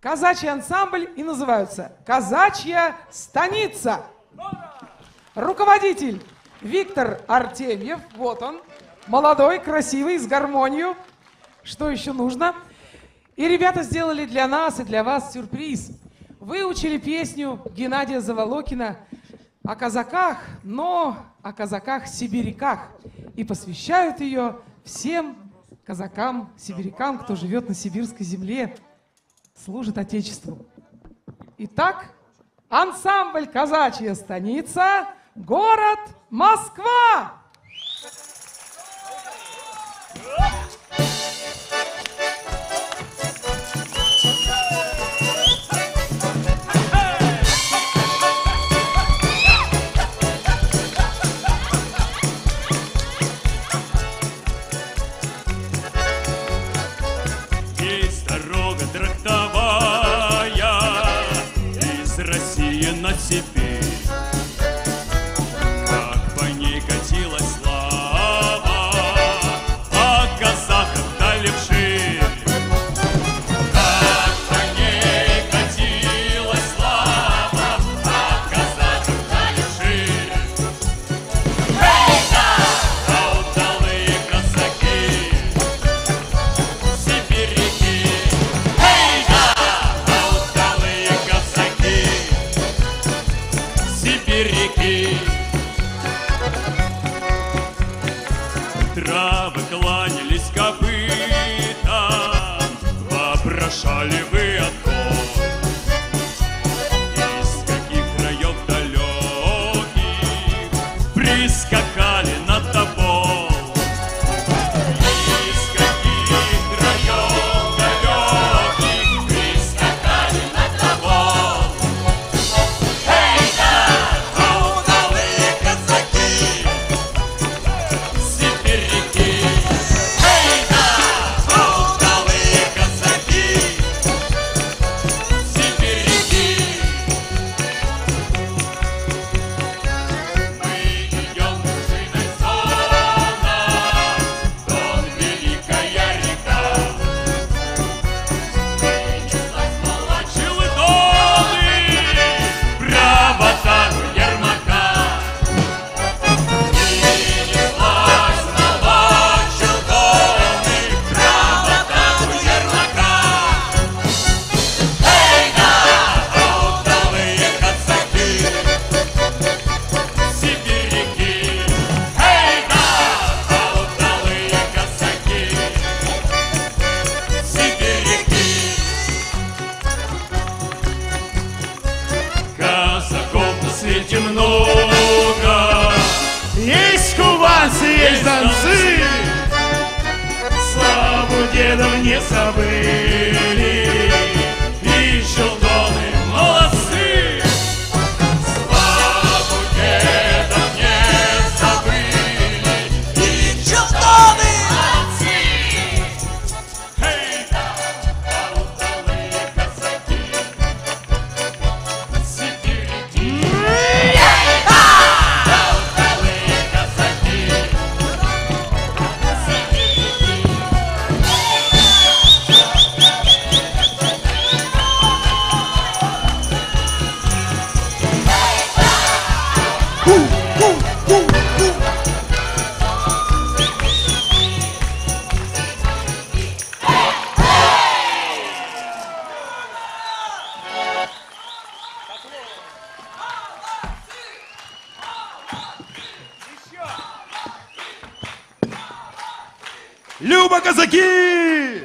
казачий ансамбль и называются «Казачья станица». Руководитель Виктор Артемьев, вот он, молодой, красивый, с гармонию. Что еще нужно? И ребята сделали для нас и для вас сюрприз. Выучили песню Геннадия Заволокина о казаках, но о казаках-сибиряках. И посвящают ее всем казакам, сибирякам, кто живет на сибирской земле, служит Отечеству. Итак, ансамбль «Казачья станица», город Москва! России Травы есть донцы, славу дедов не забыли, Люба казаки!